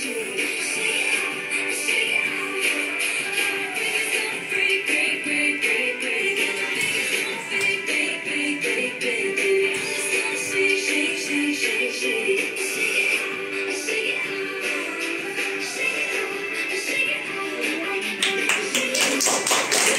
shoes.